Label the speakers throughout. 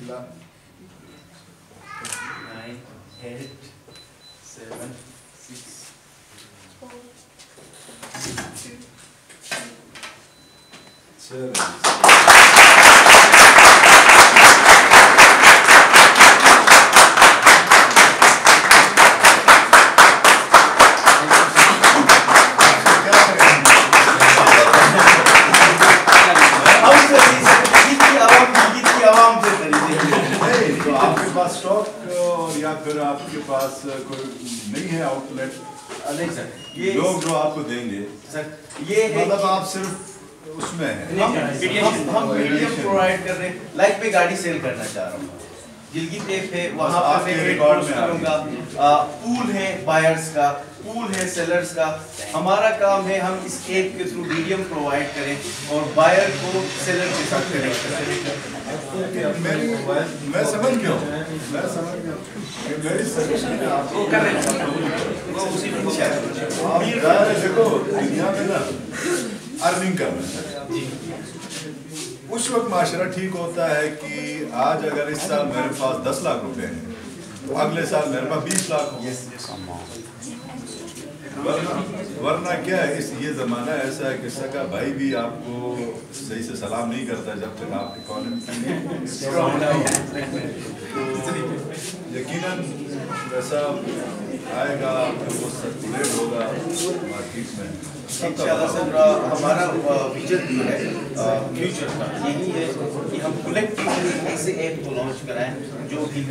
Speaker 1: Bismillah.
Speaker 2: Nine, eight, seven, six,
Speaker 1: seven. seven. آپ کے پاس کوئی نہیں ہے آؤٹ لیٹ
Speaker 2: نہیں سر یہ لوگ
Speaker 1: جو آپ کو دیں گے.
Speaker 2: سر یہ مطلب آپ
Speaker 1: صرف اس میں ہیں. ہم
Speaker 2: میڈیم پرووائڈ کر رہے ہیں۔ لائک میں گاڑی سیل کرنا چاہ رہا ہوں جلگی ٹیپ ہے وہاں پہ میں ریکارڈ کروں گا۔ پول ہے بائرز کا پول ہے سیلرز کا۔ ہمارا کام ہے ہم اس ایپ کے تھرو میڈیم پرووائڈ کریں اور بائر کو سیلر کے ساتھ کنیکٹ کریں۔
Speaker 1: میں سمجھ گیا ہوں۔ ارننگ کرنا اس وقت معاشرہ ٹھیک ہوتا ہے کہ آج اگر اس سال میرے پاس دس لاکھ روپے ہیں، تو اگلے سال میرے پاس بیس لاکھ ورنہ کیا ہے اس یہ زمانہ ایسا ہے کہ سکا بھائی بھی آپ کو صحیح سے سلام نہیں کرتا جب تک آپ اکانومی یقیناً ویسا آئے گا آپ انشاءاللہ سر
Speaker 2: ہمارا ویژن جو ہے فیوچر کا یہی ہے کہ ہم کولیکٹیولی ایسے ایپ کو لانچ کرائیں جو کہ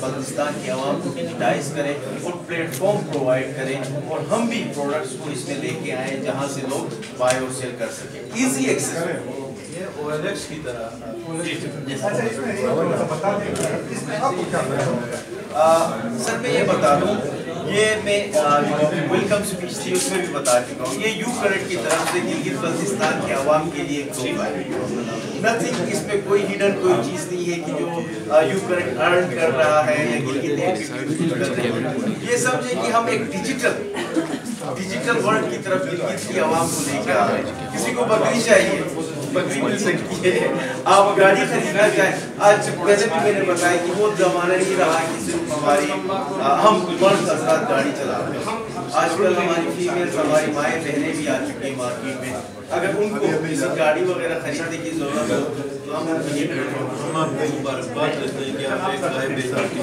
Speaker 2: پاکستان کی عوام کو ڈیجیٹائز کرے اور پلیٹ فارم پرووائڈ کرے اور ہم بھی پروڈکٹس کو اس میں لے کے آئیں جہاں سے لوگ بائی اور سیل کر سکیں ایزی
Speaker 1: ایکسیس
Speaker 3: یہ او ایل ایکس کی طرح
Speaker 2: سر میں یہ بتا دوں یہ میں ویلکم سپیچ تھی، اس میں بھی بتا چکا ہوں۔ یہ یو کرٹ کی طرف سے گلگت بلتستان کے عوام کے لیے ایک تحفہ ہے۔ نتھنگ اس میں کوئی ہڈن کوئی چیز نہیں ہے کہ جو یو کرٹ ارن کر رہا ہے یا گلگت ایٹیٹیوڈ یہ سمجھے کہ ہم ایک ڈیجیٹل ڈیجیٹل ورلڈ کی طرف گلگت کی عوام کو لے کے آ رہے ہیں۔ کسی کو بکری چاہیے۔ آپ گاڑی خریدنا چاہیں آج پہلے بھی میں نے بتایا کہ وہ زمانہ نہیں رہا کہ صرف ہماری ہم مرد حضرات گاڑی چلا رہے ہیں آج کل ہماری فیمیل ہماری مائیں بہنیں بھی آ چکی ہیں مارکیٹ میں اگر ان کو کسی گاڑی وغیرہ خریدنے کی ضرورت ہو ہم
Speaker 3: مبارکباد دیتے ہیں کہ آپ ایک گائے بیچ سکتے